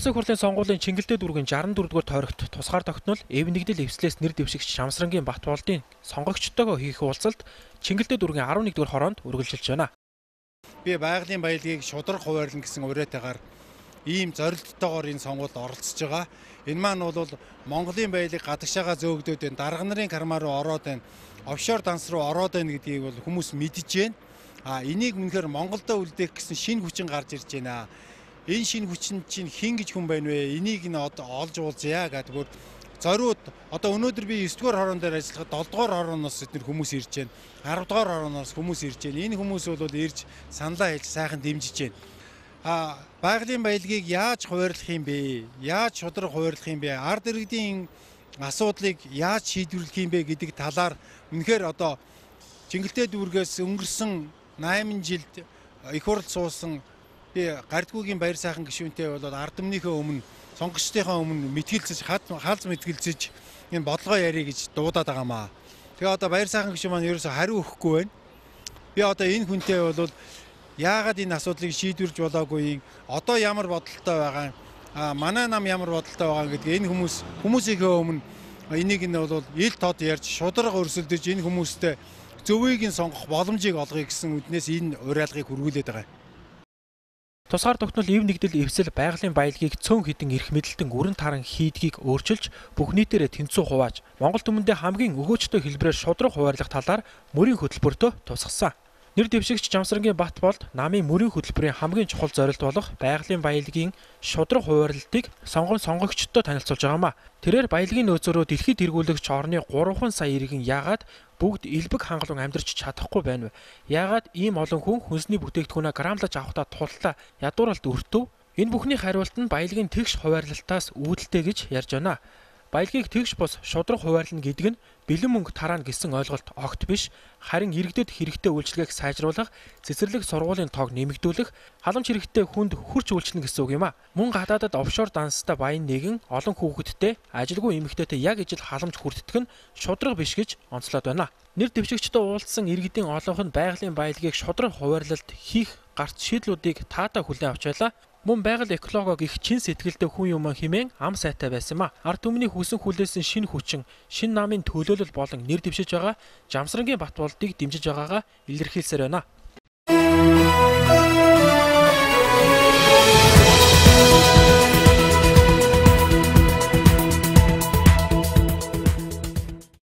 Улсын хурлын сонгуулийн Чингэлдээ дүүргийн 64 дугаар тойрогт тусгаар тогтнол эв нэгдэл эвслээс нэр дэвшигч Шамсрангийн Батболдын сонгогчтойгоо хийх уулзалт Чингэлдээ дүүргийн 11 дугаар хороонд үргэлжилж байна. Би байгалийн баялагийг шудраг хуваарлан гэсэн уриатайгаар ийм зорилттойгоор энэ сонгуульд оролцож байгаа. Энэ маань бол Монголын баялаг гадагшаага зөөгдөд байна. Дарга нарын кармаа руу ороод байна. Офшор данс руу ороод байна гэдгийг бол хүмүүс мэдж байна. А энийг үнэхээр Монголдо үлдээх гэсэн шинэ хүчин гарч ирж байна энэ шинэ хүчин чинь хин гэж хүн байна вэ? Энийг нь одоо олж уулзъя гэдэг бүр зориуд одоо өнөөдөр би 9 дугаар хорон дээр ажиллахад 7 дугаар хорооноос эдгээр хүмүүс ирж байна. 10 дугаар хорооноос хүмүүс ирж байна. Энэ хүмүүс бол ирж саналаа хэлж сайхан дэмжиж байна. А байгалийн баялагийг яаж хуваарлах юм бэ? Яаж шудраг хуваарлах юм бэ? Ард иргэдийн асуудлыг яаж шийдвэрлэх юм бэ гэдэг талаар үнэхээр одоо Чингэлтэй дүүргээс өнгөрсөн 8 жилд их хурл суусан би гардгуугийн баяр сайхан гишүүнтэй болоод ард өмнөхөө өмнө сонгогчдынхаа өмнө мэтгэлцэж хаалц мэтгэлцэж энэ бодлогоо ярих гэж дуудаад байгаамаа. Тэгээ одоо баяр сайхан гишүүн маань ерөөсө хариу өгөхгүй байна. Би одоо энэ хүнтэй бол яагаад энэ асуудлыг шийдвэрж болоогүй одоо ямар бодолтой байгаа а манай нам ямар бодолтой байгаа гэдгийг энэ хүмүүс хүмүүсийнхээ өмнө энийг нь бол ил тод ярьж шудраг өрсөлдөж энэ хүмүүстэй зөвийг нь сонгох боломжийг олгоё гэсэн үднээс энэ уриалгыг хүргүүлээд байгаа юм. Тусгаар тогтнол ив нэгдэл эвсэл байгалийн баялагийг цөөн хідэн эрх мэдэлтэн өрн таран хийдгийг өөрчилж бүх нийтээрээ тэнцүү хувааж Монгол түмэндээ хамгийн өгөөчтэй хэлбэрээр шудраг хуваарлах талаар мөрийн хөтөлбөртөө тусгасан. Нэр дэвшигч Жамсрангийн Бат болд намын мөрийн хөтөлбөрийн хамгийн чухал зорилт болох байгалийн баялагийн шудраг хуваарлтыг сонгон сонгогчдод танилцуулж байгаамаа. Тэрээр баялагийн нөөцөөрөө дэлхийд тэргүүлэгч орны 3 сая иргэн яагаад бүгд элбэг хангалуун амьдарч чадахгүй байна вэ? Яагаад ийм олон хүн хүнсний бүтээгдэхүүнээ грамлаж авахдаа туллаа ядууралд өртөв? Энэ бүхний хариулт нь баялагийн тэгш хуваарлалтаас үүдэлтэй гэж ярьж байна. Баялагийг тэгш бос шудраг хуваарлна гэдэг нь бэлэн мөнгө тараана гэсэн ойлголт огт биш харин иргэдэд хэрэгтэй үйлчлэгийг сайжруулах, цэцэрлэг сургуулийн тоог нэмэгдүүлэх, халамж хэрэгтэй хүнд хүрч үйлчлэнэ гэсэн үг юм а. Мөн гадаадад офшор данстай баян нэгэн олон хүүхэдтэй ажилгүй эмэгтэйтэй яг ижил халамж хүртдэг нь шудраг биш гэж онцлоод байна. Нэр дэвшигчтэй уулзсан иргэдийн олонх нь байгалийн баялагийг шудраг хуваарлалт хийх гарт шийдлүүдийг таатаа хүлээн авч байлаа. Мөн байгаль экологог их чин сэтгэлтэй хүн юм хэмээн ам сайтай байсан ма. Ард түмний хүсэн хүлээсэн шинэ хүчин, шинэ намын төлөөлөл болон нэр дэвшиж байгаа Жамсрангийн Батболдыг дэмжиж байгаагаа илэрхийлсээр байна.